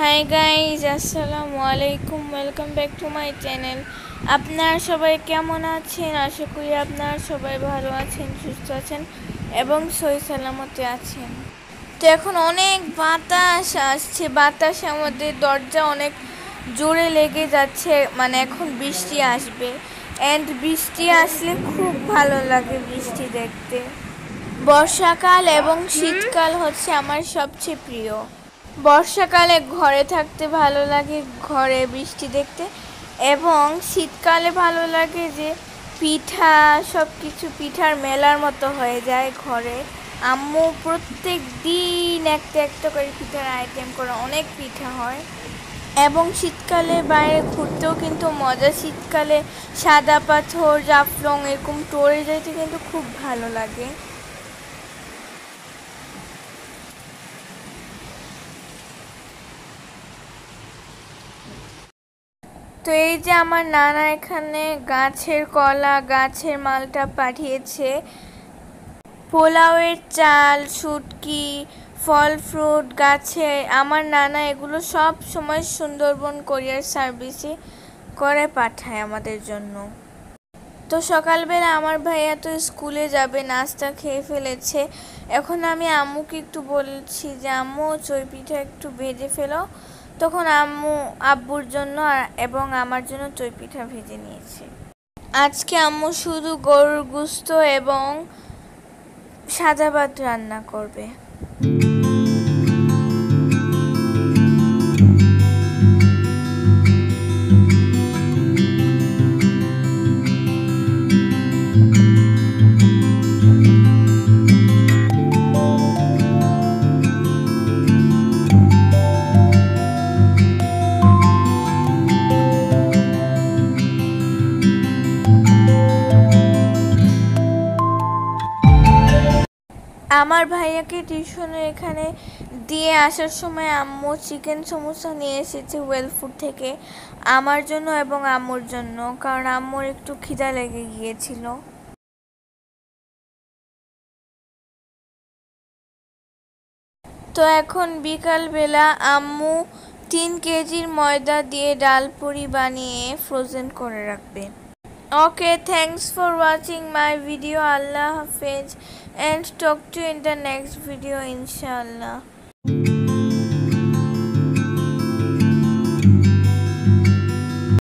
High guys আসসালামু আলাইকুম welcome back to my channel আপনারা সবাই কেমন আছেন? আশা করি আপনারা সবাই ভালো আছেন সুস্থ আছেন এবং সই সালামতে আছেন। তো এখন অনেক বাতাস আসছে। বাতাস আমাদের দরজা অনেক জোরে লেগে যাচ্ছে। মানে এখন বৃষ্টি আসবে। অ্যান্ড বৃষ্টি আসলে খুব ভালো লাগে বৃষ্টি দেখতে। বর্ষাকাল এবং শীতকাল হচ্ছে আমার সবচেয়ে প্রিয়। বর্ষাকালে ঘরে থাকতে ভালো লাগে, ঘরে বৃষ্টি দেখতে। এবং শীতকালে ভালো লাগে যে পিঠা সব কিছু পিঠার মেলার মতো হয়ে যায় ঘরে। আম্মু প্রত্যেক দিন একটা একটা করে পিঠার আইটেম করে অনেক পিঠা হয়। এবং শীতকালে বাইরে ঘুরতেও কিন্তু মজা, শীতকালে সাদা পাথর, জাফলং এরকম টোরে যেতে কিন্তু খুব ভালো লাগে। তো এই যে আমার নানা এখানে গাছের কলা, গাছের মালটা পাঠিয়েছে। পোলাওয়ের চাল, শুটকি, ফল ফ্রুট, গাছে, আমার নানা এগুলো সব সময় সুন্দরবন কোরিয়ার সার্ভিসে করে পাঠায় আমাদের জন্য। তো সকালবেলা আমার ভাইয়া তো স্কুলে যাবে, নাস্তা খেয়ে ফেলেছে। এখন আমি আম্মুকে একটু বলছি যে, আম্মু চই পিঠা একটু ভেজে ফেলো। তখন আম্মু, আব্বুর জন্য এবং আমার জন্য চই পিঠা ভেজে নিয়েছে। আজকে আম্মু শুধু গরুর গুস্ত এবং সাদা ভাত রান্না করবে। আমার ভাইয়াকে টিউশনে এখানে দিয়ে আসার সময় আম্মু চিকেন সমোসা নিয়ে এসেছে ওয়েল ফুড থেকে, আমার জন্য এবং আম্মুর জন্য, কারণ আম্মুর একটু খিদা লেগে গিয়েছিল। তো এখন বিকালবেলা আম্মু তিন কেজির ময়দা দিয়ে ডালপুরি বানিয়ে ফ্রোজেন করে রাখবে। Okay, thanks for watching my video. Allah Hafiz and talk to you in the next video inshallah.